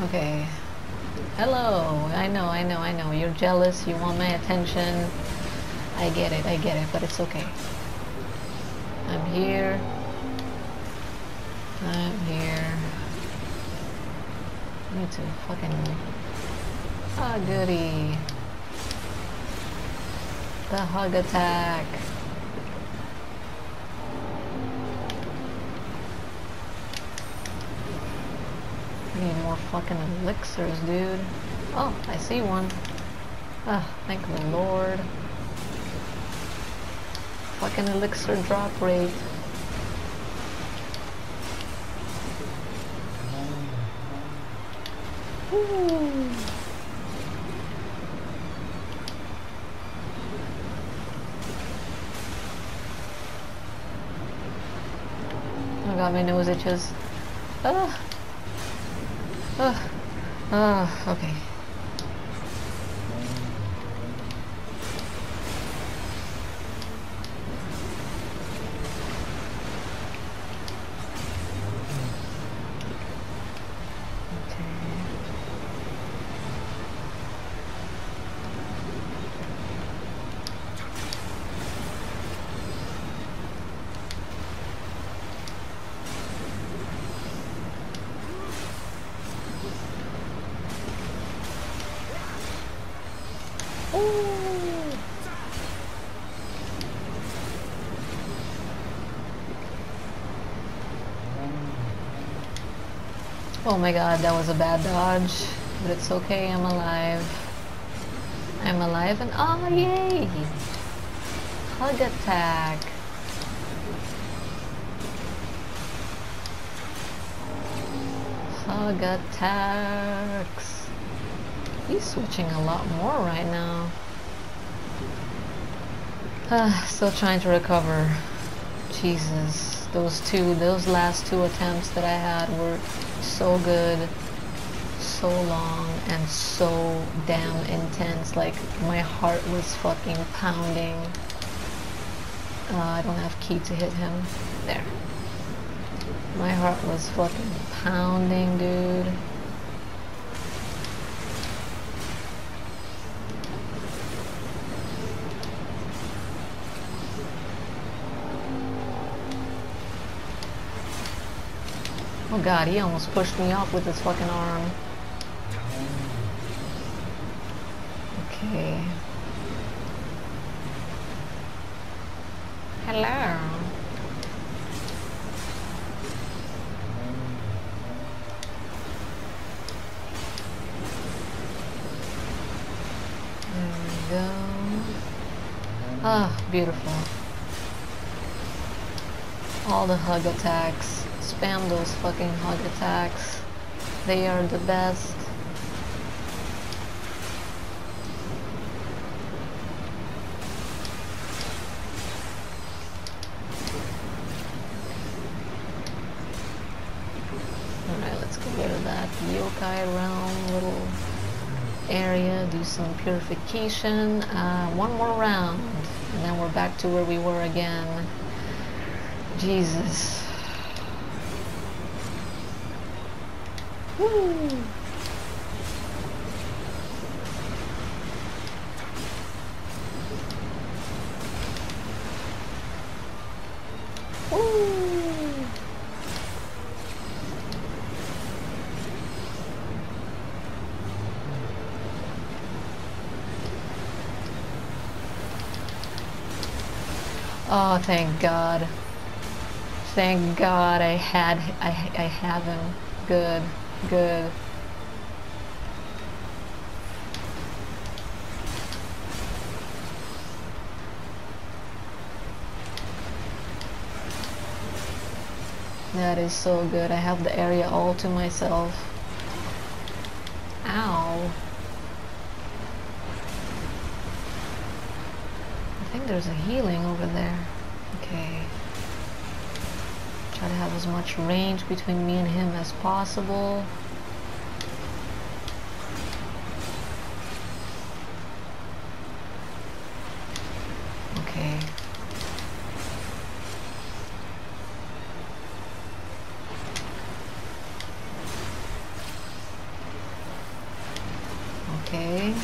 Okay. Hello. I know, I know, I know. You're jealous. You want my attention. I get it, I get it, but it's okay. I'm here. I'm here. Need too. Fucking. Ah, goody. The hug attack. Need more fucking elixirs, dude. Oh, I see one. Ah, thank the Lord. Fucking elixir drop rate. Woo. Oh god, my nose itches. Ah. Ah. Ah, okay. Oh my god, that was a bad dodge. But it's okay, I'm alive. I'm alive and oh yay! Hug attack. Hug attacks. He's switching a lot more right now. Uh, still trying to recover. Jesus, those two, those last two attempts that I had were so good, so long, and so damn intense. Like, my heart was fucking pounding. Uh, I don't have Ki to hit him. There. My heart was fucking pounding, dude. Oh god, he almost pushed me off with his fucking arm. Okay. Hello. There we go. Ah, beautiful. All the hug attacks. Spam those fucking hug attacks. They are the best. Alright, let's get rid of that yokai realm little area, do some purification. Uh, one more round, and then we're back to where we were again. Jesus. Woo! Woo! Oh, thank God. Thank God I had, I, I have him. Good, good. That is so good. I have the area all to myself. Ow. I think there's a healing over there. Okay. Try to have as much range between me and him as possible. Okay.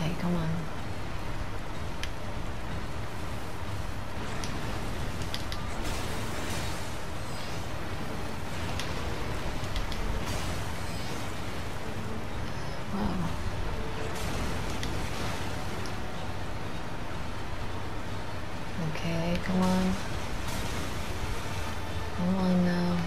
Okay, come on. Wow. Okay, come on. Come on now.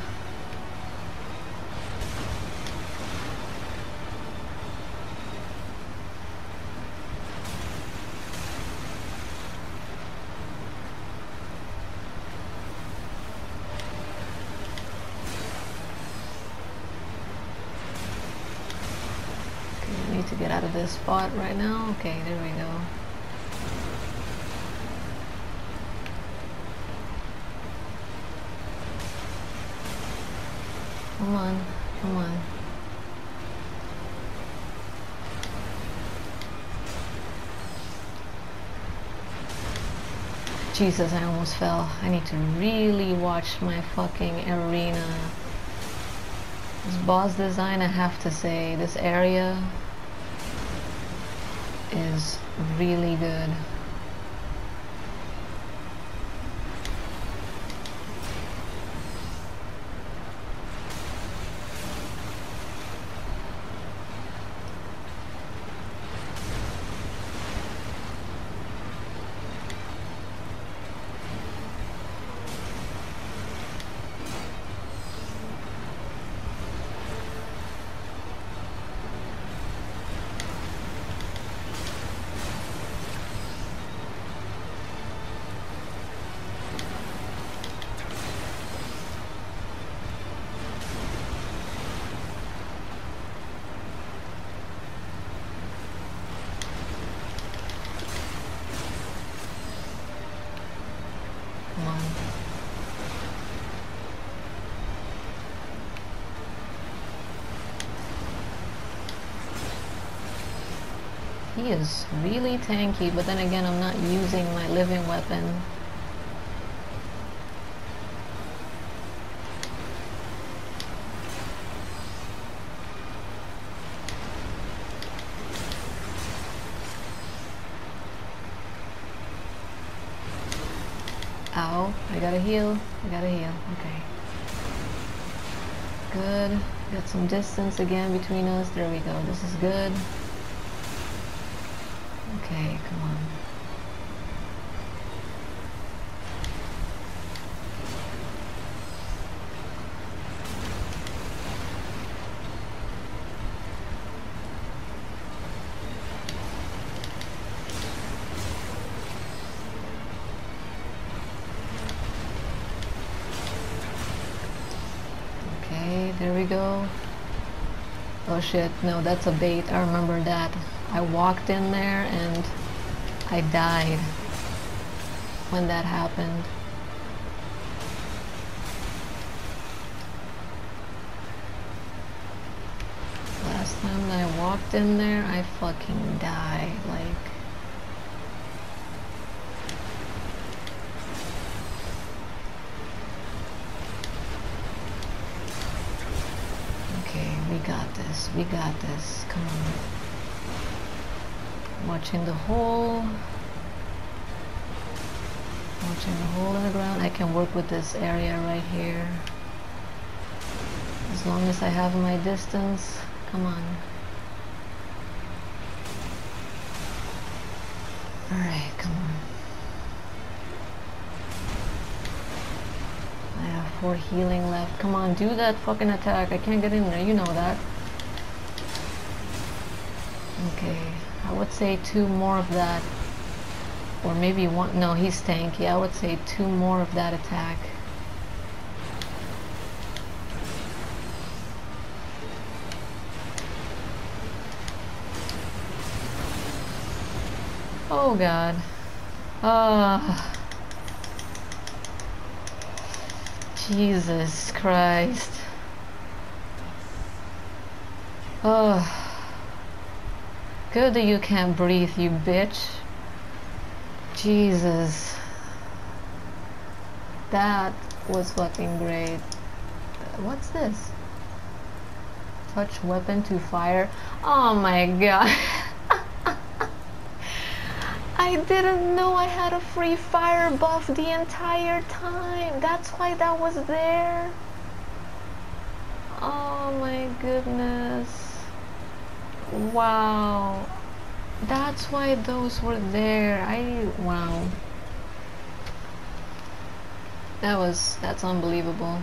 Okay, I need to get out of this spot right now. Okay, there we go. Come on, come on. Jesus, I almost fell. I need to really watch my fucking arena. This boss design, I have to say, this area is really good. Come on. He is really tanky, but then again, I'm not using my living weapon. Ow, I gotta heal. I gotta heal. Okay. Good. Got some distance again between us. There we go. This is good. Okay, come on. Okay, there we go. Oh shit, no, that's a bait. I remember that. I walked in there and I died when that happened. Last time I walked in there, I fucking died. Like, okay, we got this. We got this. Come on. Watching the hole. Watching the hole in the ground. I can work with this area right here. As long as I have my distance. Come on. Alright, come on. I have four healing left. Come on, do that fucking attack. I can't get in there. You know that. Okay. Would say two more of that. Or maybe one. No, he's tanky. I would say two more of that attack. Oh god. Ah. Jesus Christ. Oh. Good that you can't breathe, you bitch. Jesus. That was fucking great. What's this? Touch weapon to fire. Oh my god. I didn't know I had a free fire buff the entire time. That's why that was there. Oh my goodness. Wow. That's why those were there. I, wow. That was, that's unbelievable.